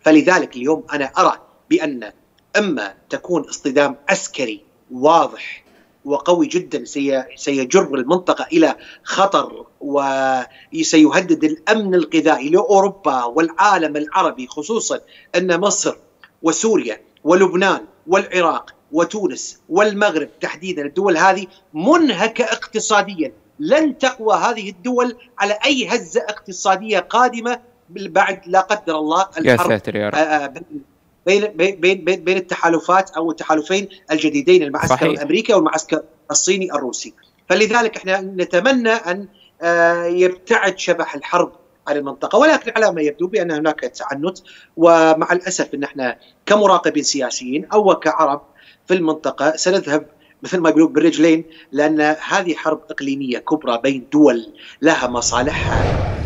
فلذلك اليوم أنا أرى بأن أما تكون اصطدام عسكري واضح وقوي جدا سيجر المنطقة إلى خطر وسيهدد الأمن الغذائي لأوروبا والعالم العربي خصوصا أن مصر وسوريا ولبنان والعراق وتونس والمغرب تحديدا الدول هذه منهكة اقتصاديا. لن تقوى هذه الدول على أي هزة اقتصادية قادمة بعد لا قدر الله الحرب يا ساتر يا رب. آه، آه، بين بين بين بين التحالفات أو التحالفين الجديدين المعسكر صحيح. الأمريكي والمعسكر الصيني الروسي فلذلك إحنا نتمنى أن آه، يبتعد شبح الحرب عن المنطقة ولكن على ما يبدو بأن هناك تعنت ومع الأسف إن إحنا كمراقبين سياسيين أو كعرب في المنطقة سنذهب مثل ما يقولون بالرجلين لأن هذه حرب إقليمية كبرى بين دول لها مصالحها